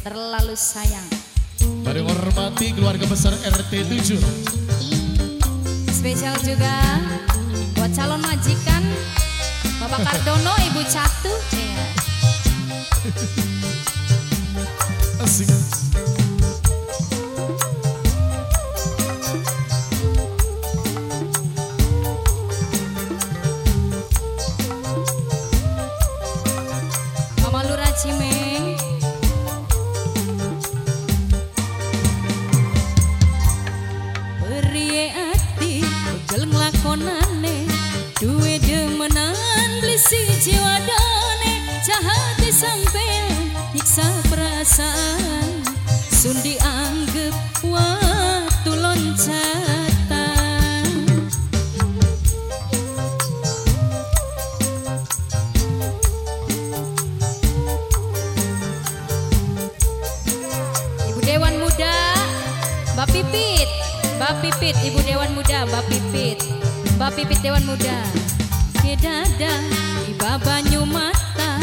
terlalu sayang. Mari hormati keluarga besar RT 7 Spesial juga buat calon majikan Bapak Kardono, Ibu Catu. Iya. Asik. Mama Lura Cimeng nglakonane duwe demenan jiwa done jahat sampean nyiksa perasaan sun dianggep watu loncatan. Ibu Dewan Muda, Mbak Pipit, Mbak Pipit, Ibu Dewan Muda, Mbak Pipit, Mbak Pipit Dewan Muda. Kedada, iba banyu mata,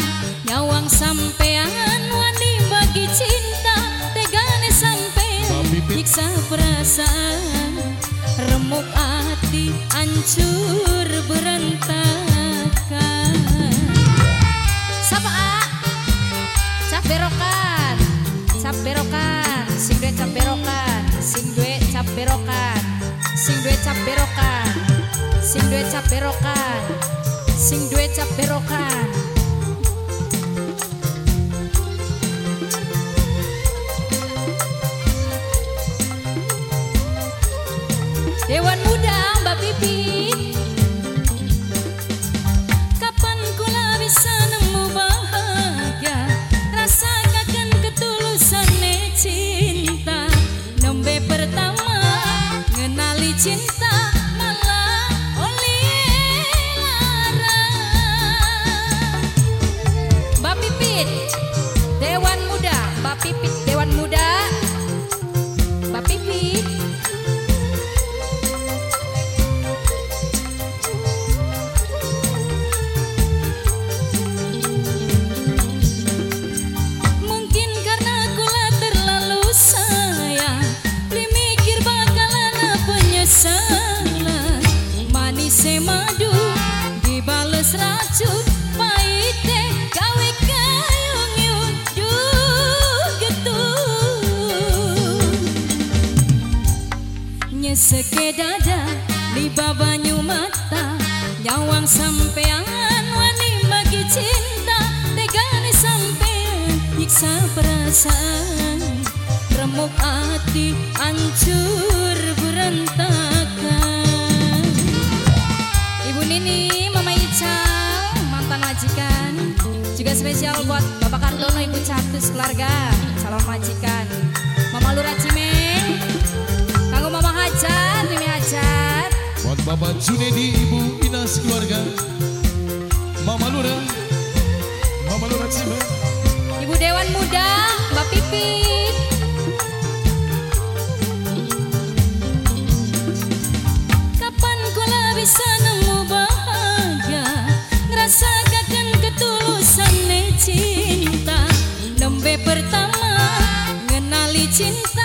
nyawang sampean wani bagi cinta, tegane sampean, nyiksa perasaan, remuk hati, hancur duwe cap berokan, sing duwe cap berokan. Dewan Muda Mbak Pipi Kapan kula bisa nemu bahagia? Rasakan ketulusan cinta. Nembe pertama Ngenali cinta Nyeseke dada liba banyu mata Nyawang sampean wani bagi cinta Tegane sampean nyiksa perasaan. Remuk hati hancur berantakan. Ibu Nini, Mama Ica, mantan majikan. Juga spesial buat Bapak Kardono, Ibu Catus, keluarga, calon majikan. Mama Lura Cimeng, Bapak Junedi, Ibu Inas keluarga. Mama Lura. Mama Lura Cime Ibu Dewan Muda, Mbak Pipit Kapan kula bisa nemu bahagia? Ngerasakan ketulusan cinta. Nembe pertama ngenali cinta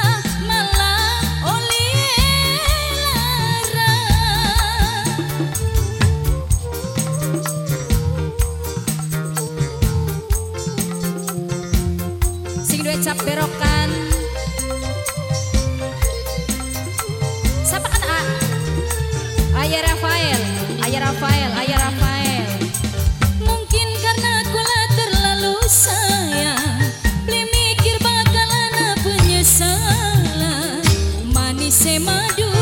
cap berokan. Siapa kan A? Ayah Rafael, Ayah Rafael, Ayah Rafael. Mungkin karena kula terlalu sayang. Beli mikir bakalan penyesalan. Manis madu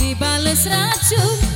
dibales racun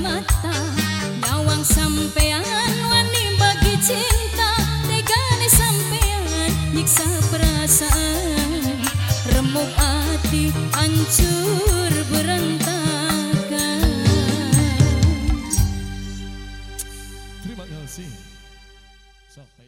Mata sampean bagi cinta sampean Nyiksa perasaan. Remuk hati Hancur berantakan. Terima kasih. Sampai